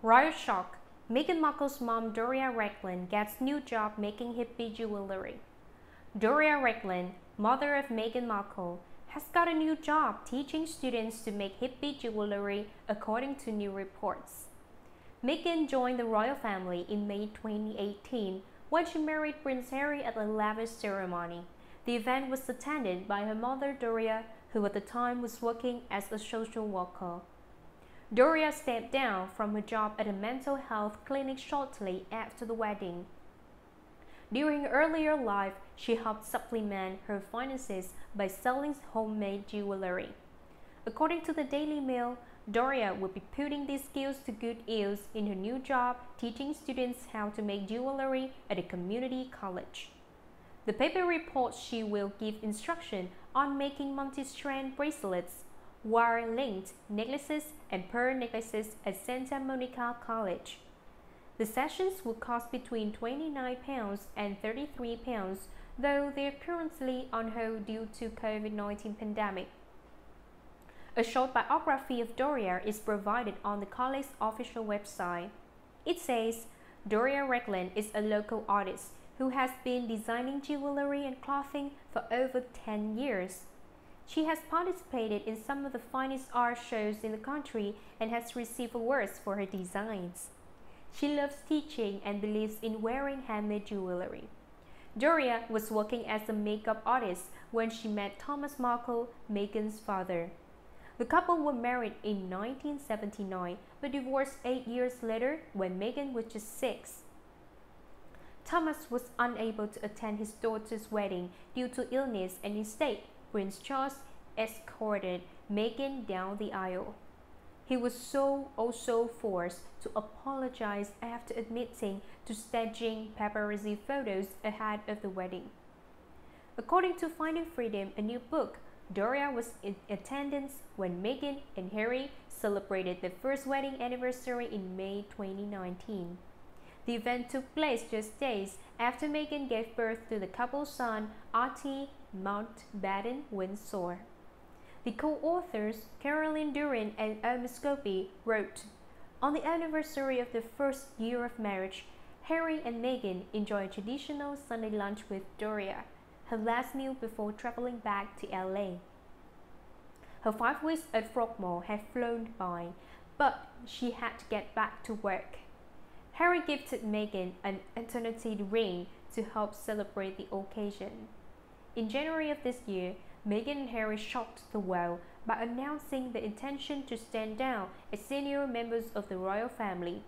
Royal shock. Meghan Markle's mom Doria Ragland gets new job making hippie jewelry. Doria Ragland, mother of Meghan Markle, has got a new job teaching students to make hippie jewelry according to new reports. Meghan joined the royal family in May 2018 when she married Prince Harry at a lavish ceremony. The event was attended by her mother Doria, who at the time was working as a social worker. Doria stepped down from her job at a mental health clinic shortly after the wedding. During earlier life, she helped supplement her finances by selling homemade jewelry. According to the Daily Mail, Doria will be putting these skills to good use in her new job teaching students how to make jewelry at a community college. The paper reports she will give instruction on making multi-strand bracelets wire-linked necklaces and pearl necklaces at Santa Monica College. The sessions will cost between £29 and £33, though they are currently on hold due to COVID-19 pandemic. A short biography of Doria is provided on the college's official website. It says, Doria Ragland is a local artist who has been designing jewelry and clothing for over 10 years. She has participated in some of the finest art shows in the country and has received awards for her designs. She loves teaching and believes in wearing handmade jewelry. Doria was working as a makeup artist when she met Thomas Markle, Meghan's father. The couple were married in 1979 but divorced eight years later when Meghan was just six. Thomas was unable to attend his daughter's wedding due to illness and instead Prince Charles escorted Meghan down the aisle. He was so also forced to apologize after admitting to staging paparazzi photos ahead of the wedding. According to Finding Freedom, a new book, Doria was in attendance when Meghan and Harry celebrated their first wedding anniversary in May 2019. The event took place just days after Meghan gave birth to the couple's son, Archie Mountbatten Windsor. The co-authors, Carolyn Durand and Omid Scobie, wrote, On the anniversary of their first year of marriage, Harry and Meghan enjoyed a traditional Sunday lunch with Doria, her last meal before traveling back to LA. Her five weeks at Frogmore had flown by, but she had to get back to work. Harry gifted Meghan an eternity ring to help celebrate the occasion. In January of this year, Meghan and Harry shocked the world by announcing the intention to stand down as senior members of the royal family.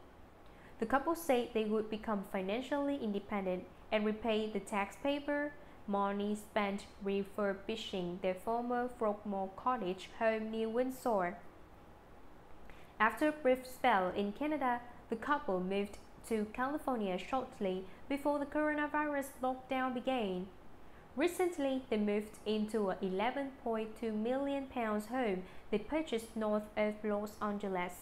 The couple said they would become financially independent and repay the taxpayer money spent refurbishing their former Frogmore Cottage home near Windsor. After a brief spell in Canada, the couple moved to California shortly before the coronavirus lockdown began. Recently, they moved into a 11.2 million pounds home they purchased north of Los Angeles.